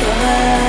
the